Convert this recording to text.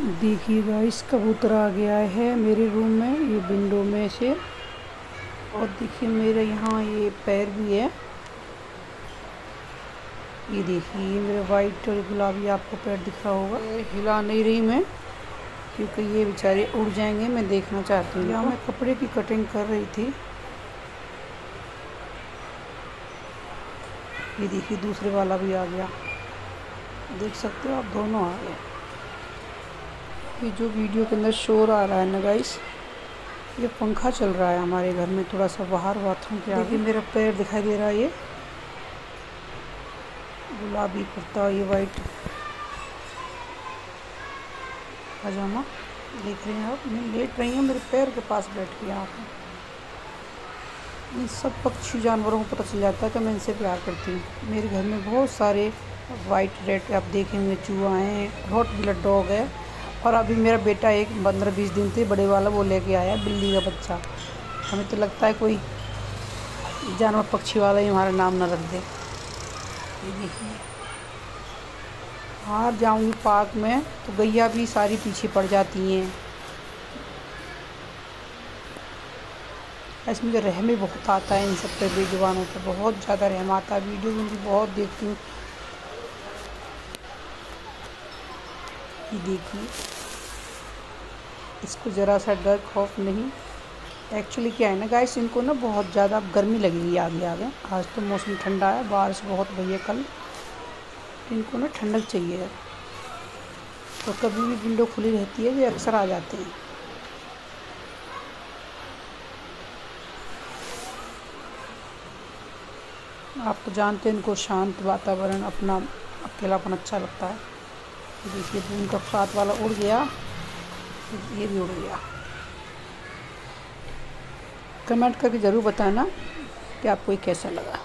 देखिए गाइस कबूतर आ गया है मेरे रूम में, ये विंडो में से। और देखिए, मेरे यहाँ ये पैर भी है। ये देखिए, ये मेरे वाइट और गुलाबी आपको पैर दिख रहा होगा हिला नहीं रही मैं, क्योंकि ये बेचारे उड़ जाएँगे, मैं देखना चाहती हूँ। यहाँ मैं कपड़े की कटिंग कर रही थी। ये देखिए, दूसरे वाला भी आ गया। देख सकते हो आप, दोनों आ गए। ये जो वीडियो के अंदर शोर आ रहा है ना गाइस ये पंखा चल रहा है हमारे घर में थोड़ा सा बाहर बाथरूम के आगे। मेरा पैर दिखाई दे रहा है ये। गुलाबी कुर्ता ये वाइट पजामा देख रहे हैं आप मैं लेट रही हूँ मेरे पैर के पास बैठ के आप इन सब पक्षी जानवरों को पता चल जाता है कि मैं इनसे प्यार करती हूँ। मेरे घर में बहुत सारे वाइट रेड आप देखेंगे चूहा हैं हॉट ब्लड डॉग है। और अभी मेरा बेटा एक पंद्रह बीस दिन थे बड़े वाला वो लेके आया बिल्ली का बच्चा। हमें तो लगता है कोई जानवर पक्षी वाला ही हमारा नाम ना रख दे। देखिए। बाहर जाऊँगी पार्क में तो गैया भी सारी पीछे पड़ जाती हैं। ऐसे मुझे रहम बहुत आता है इन सब पे बेजुबानों पे। बहुत ज़्यादा रहम आता है। वीडियो भी बहुत देखती हूँ। ये देखिए। इसको ज़रा सा डर, खौफ नहीं। एक्चुअली क्या है ना गाइस इनको ना बहुत ज़्यादा गर्मी लगेगी आगे आगे। आज तो मौसम ठंडा है, बारिश बहुत भैया कल। इनको ना ठंडक चाहिए। तो कभी भी विंडो खुली रहती है ये अक्सर आ जाते हैं। आप तो जानते हैं इनको शांत वातावरण, अपना अकेलापन अच्छा लगता है। देखिए दून का साथ वाला उड़ गया। ये भी उड़ गया। कमेंट करके ज़रूर बताना कि आपको ये कैसा लगा।